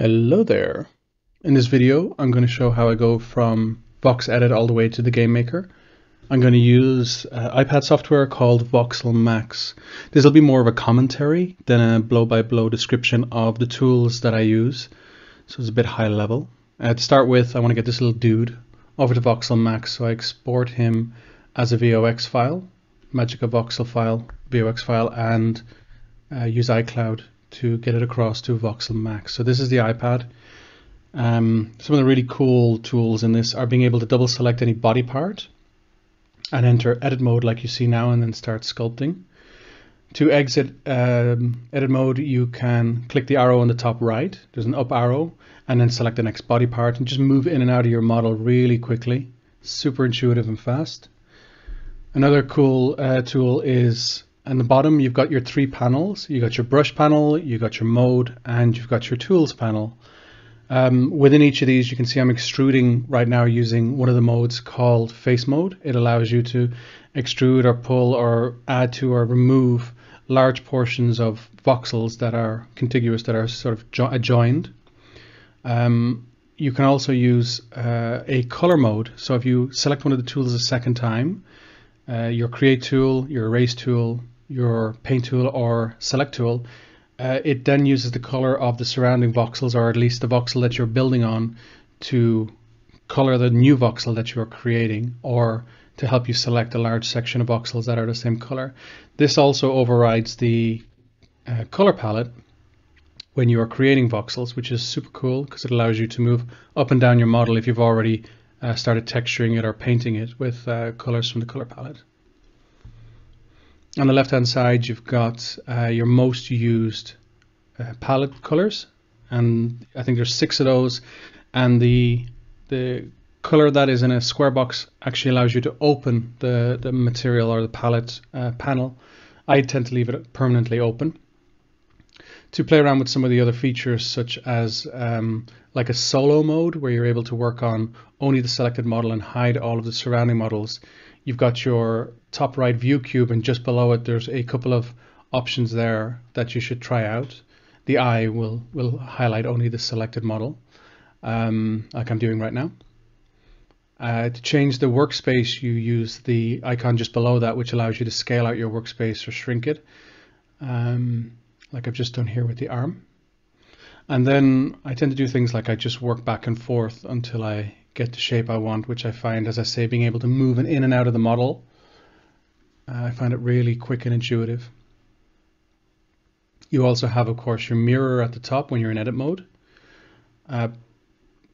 Hello there. In this video, I'm going to show how I go from VoxEdit all the way to the Game Maker. I'm going to use uh, iPad software called Voxel Max. This will be more of a commentary than a blow-by-blow -blow description of the tools that I use. So it's a bit high level. Uh, to start with, I want to get this little dude over to Voxel Max. So I export him as a VOX file, Magica Voxel file, VOX file, and uh, use iCloud to get it across to Voxel Max. So this is the iPad. Um, some of the really cool tools in this are being able to double select any body part and enter edit mode like you see now and then start sculpting. To exit um, edit mode, you can click the arrow on the top right. There's an up arrow and then select the next body part and just move in and out of your model really quickly. Super intuitive and fast. Another cool uh, tool is on the bottom, you've got your three panels. You got your brush panel, you got your mode, and you've got your tools panel. Um, within each of these, you can see I'm extruding right now using one of the modes called face mode. It allows you to extrude or pull or add to or remove large portions of voxels that are contiguous, that are sort of adjoined. Um, you can also use uh, a color mode. So if you select one of the tools a second time, uh, your create tool, your erase tool, your paint tool or select tool, uh, it then uses the color of the surrounding voxels or at least the voxel that you're building on to color the new voxel that you're creating or to help you select a large section of voxels that are the same color. This also overrides the uh, color palette when you are creating voxels, which is super cool because it allows you to move up and down your model if you've already uh, started texturing it or painting it with uh, colors from the color palette. On the left hand side you've got uh, your most used uh, palette colors and I think there's six of those and the the color that is in a square box actually allows you to open the, the material or the palette uh, panel. I tend to leave it permanently open to play around with some of the other features such as um, like a solo mode where you're able to work on only the selected model and hide all of the surrounding models. You've got your top right view cube and just below it there's a couple of options there that you should try out. The eye will, will highlight only the selected model um, like I'm doing right now. Uh, to change the workspace you use the icon just below that which allows you to scale out your workspace or shrink it. Um, like I've just done here with the arm. And then I tend to do things like I just work back and forth until I get the shape I want, which I find, as I say, being able to move in and out of the model, uh, I find it really quick and intuitive. You also have, of course, your mirror at the top when you're in edit mode. Uh,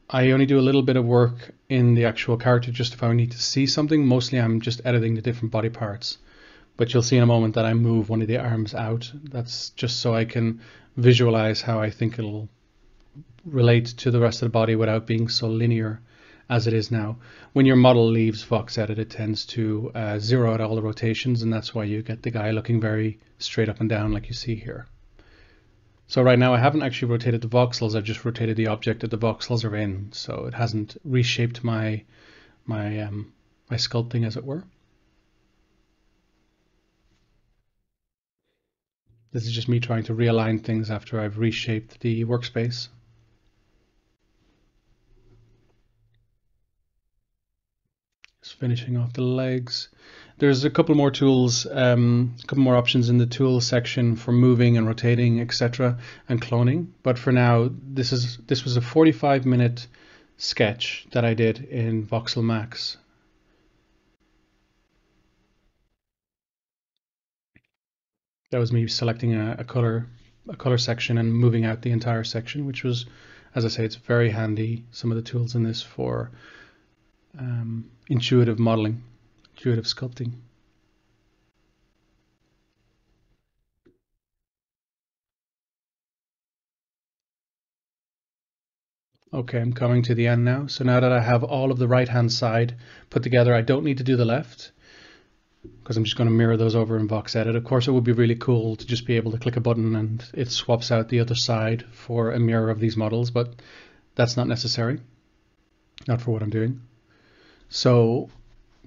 I only do a little bit of work in the actual character just if I need to see something. Mostly I'm just editing the different body parts but you'll see in a moment that I move one of the arms out. That's just so I can visualize how I think it'll relate to the rest of the body without being so linear as it is now. When your model leaves VoxEdit, it tends to uh, zero out all the rotations, and that's why you get the guy looking very straight up and down like you see here. So right now I haven't actually rotated the voxels, I've just rotated the object that the voxels are in, so it hasn't reshaped my, my, um, my sculpting as it were. This is just me trying to realign things after I've reshaped the workspace. Just finishing off the legs. There's a couple more tools, um, a couple more options in the tools section for moving and rotating, etc., and cloning. But for now, this is this was a 45 minute sketch that I did in Voxel Max that was me selecting a, a color a color section and moving out the entire section, which was, as I say, it's very handy. Some of the tools in this for um, intuitive modeling, intuitive sculpting. Okay, I'm coming to the end now. So now that I have all of the right hand side put together, I don't need to do the left because I'm just going to mirror those over in VoxEdit. Of course, it would be really cool to just be able to click a button and it swaps out the other side for a mirror of these models, but that's not necessary, not for what I'm doing. So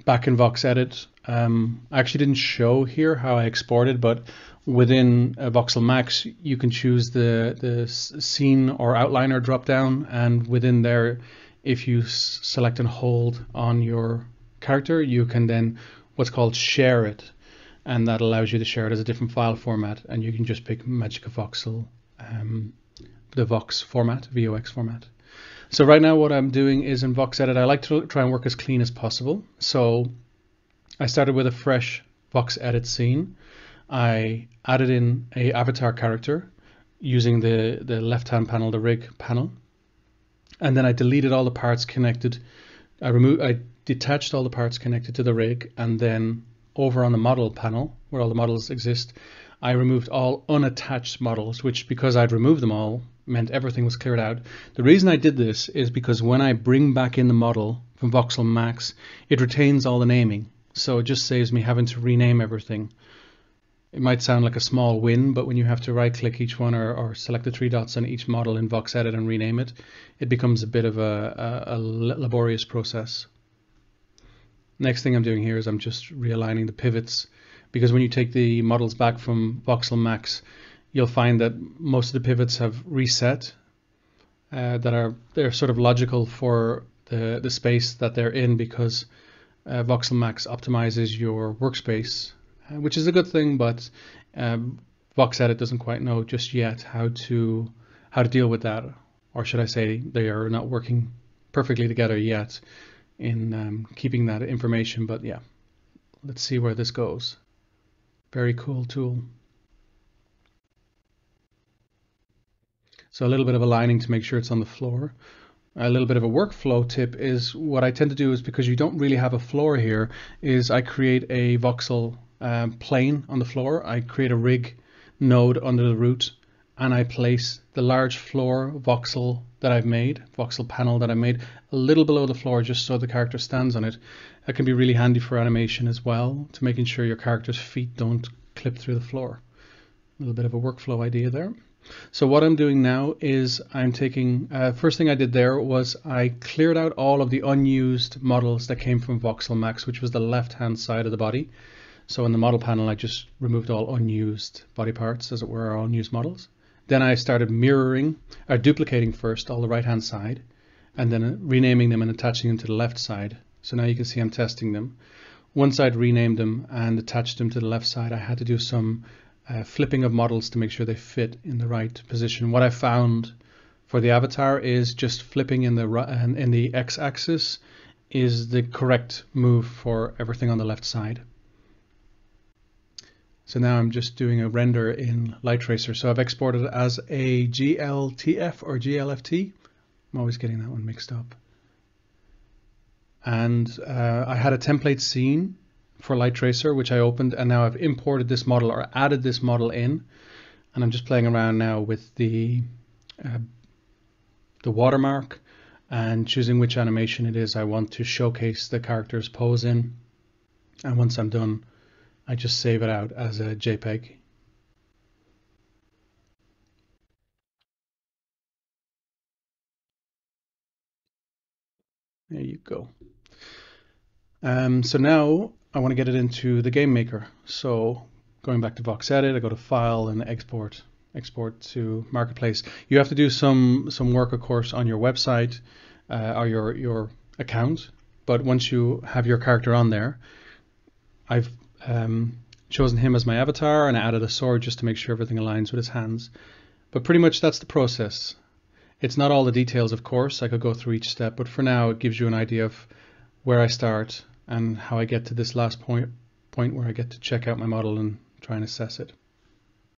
back in VoxEdit, um, I actually didn't show here how I exported, but within uh, Voxel Max, you can choose the, the scene or outliner drop down, and within there, if you select and hold on your character, you can then what's called share it, and that allows you to share it as a different file format, and you can just pick Magica Voxel, um, the Vox format, VOX format. So right now what I'm doing is in VoxEdit, I like to try and work as clean as possible. So I started with a fresh VoxEdit scene. I added in a avatar character using the, the left-hand panel, the rig panel. And then I deleted all the parts connected. I removed, I detached all the parts connected to the rig and then over on the model panel where all the models exist, I removed all unattached models, which because I'd removed them all, meant everything was cleared out. The reason I did this is because when I bring back in the model from Voxel Max, it retains all the naming. So it just saves me having to rename everything. It might sound like a small win, but when you have to right click each one or, or select the three dots on each model in VoxEdit and rename it, it becomes a bit of a, a, a laborious process. Next thing I'm doing here is I'm just realigning the pivots because when you take the models back from Voxel Max, you'll find that most of the pivots have reset uh, that are they're sort of logical for the, the space that they're in because uh, Voxel Max optimizes your workspace, uh, which is a good thing, but um, VoxEdit doesn't quite know just yet how to how to deal with that, or should I say they are not working perfectly together yet in um, keeping that information. But yeah, let's see where this goes. Very cool tool. So a little bit of aligning to make sure it's on the floor. A little bit of a workflow tip is what I tend to do is because you don't really have a floor here is I create a voxel um, plane on the floor. I create a rig node under the root and I place the large floor voxel that I've made, voxel panel that I made, a little below the floor just so the character stands on it. That can be really handy for animation as well, to making sure your character's feet don't clip through the floor. A little bit of a workflow idea there. So what I'm doing now is I'm taking, uh, first thing I did there was I cleared out all of the unused models that came from Voxel Max, which was the left-hand side of the body. So in the model panel, I just removed all unused body parts, as it were, all unused models. Then I started mirroring, or duplicating first all the right-hand side, and then renaming them and attaching them to the left side. So now you can see I'm testing them. Once I'd renamed them and attached them to the left side, I had to do some uh, flipping of models to make sure they fit in the right position. What I found for the avatar is just flipping in the in the x-axis is the correct move for everything on the left side. So now I'm just doing a render in Light Tracer. So I've exported it as a GLTF or GLFT. I'm always getting that one mixed up. And uh, I had a template scene for Light Tracer, which I opened, and now I've imported this model or added this model in. And I'm just playing around now with the, uh, the watermark and choosing which animation it is I want to showcase the character's pose in. And once I'm done, I just save it out as a JPEG. There you go. Um, so now I want to get it into the game maker. So going back to VoxEdit, I go to File and Export, Export to Marketplace. You have to do some some work, of course, on your website uh, or your your account. But once you have your character on there, I've um, chosen him as my avatar and I added a sword just to make sure everything aligns with his hands. But pretty much that's the process. It's not all the details, of course. I could go through each step, but for now it gives you an idea of where I start and how I get to this last point, point where I get to check out my model and try and assess it.